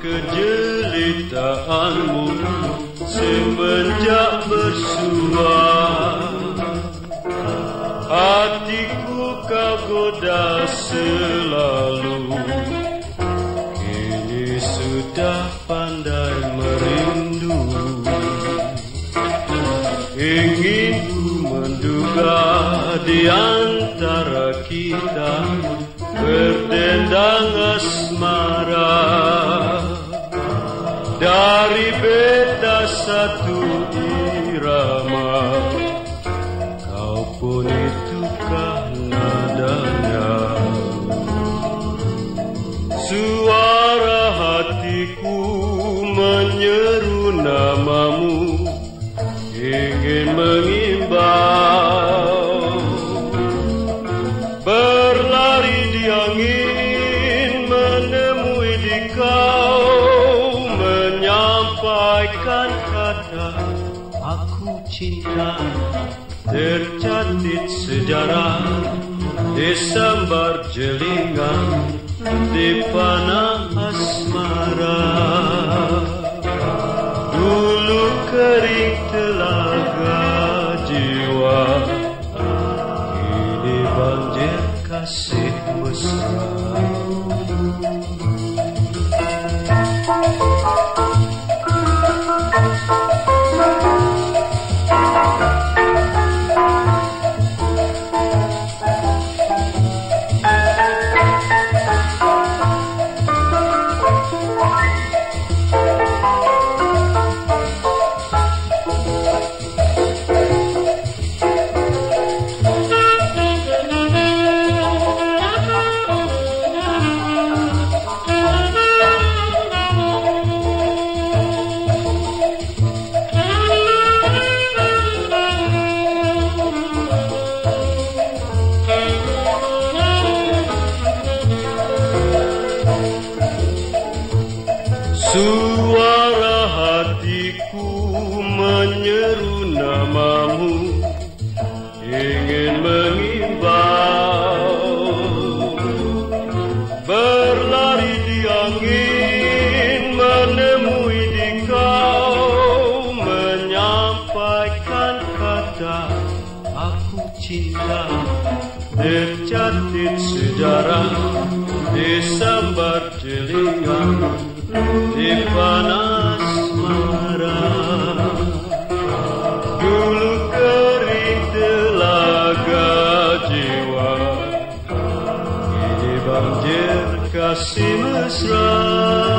kejelitaanmu semenjak bersua. Hatiku kau goda selalu. Kini sudah pandai merindu. Ingin ku menduga di antara kita Berdendang asmara Dari beda satu irama Kau pun itukah nadanya? Suara hatiku menyeru namamu Ingin mengimbau. Berlari di angin Menyampaikan kata aku cinta. Tercatit sejarah di sambar jelingan Di panah asmara. Dulu kering telaga jiwa Kini banjir kasih Suara hatiku menyeru namamu. Ingin mengimbau. Berlari di angin menemui di kau. Menyampaikan kata aku cinta. Tercatit sejarah di sambar jelingan di panas marah Dulu kering telaga jiwa. Kini banjir kasih mesra